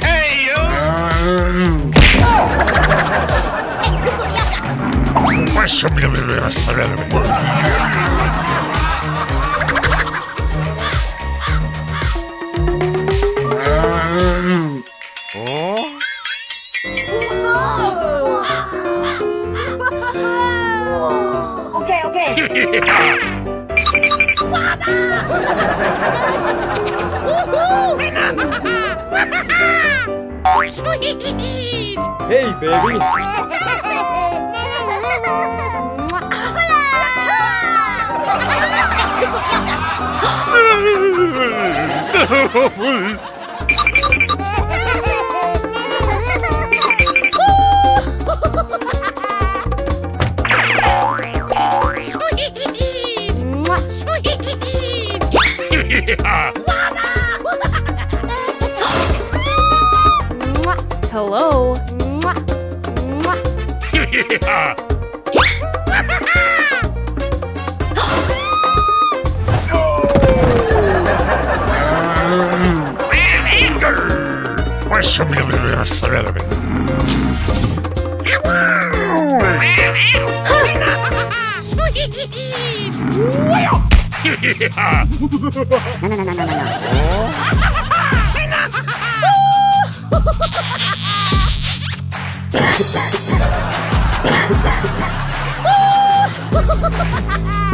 Hey, you! Okay, okay. Hey, baby. Hello. Hey,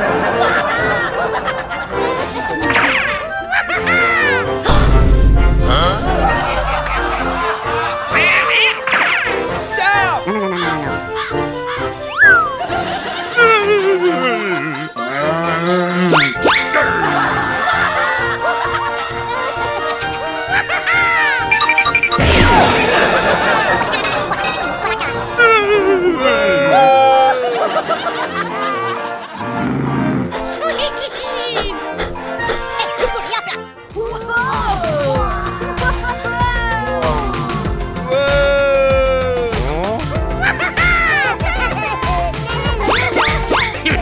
you! Hey,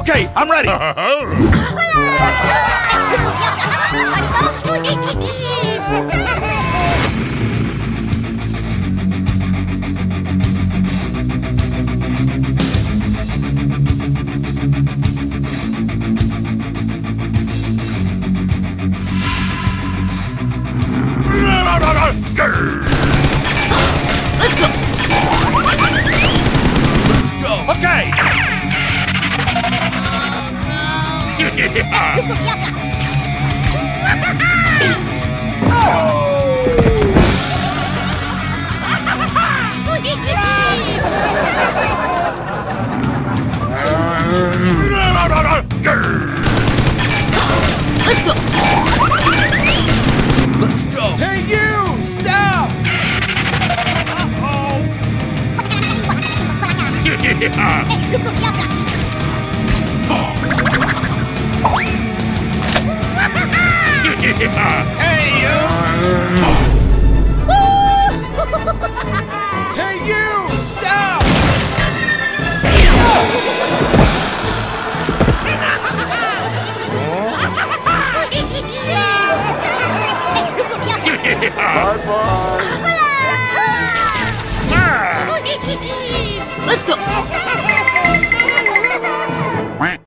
Okay, I'm ready. 你怎么样啊？Bye-bye. Let's go.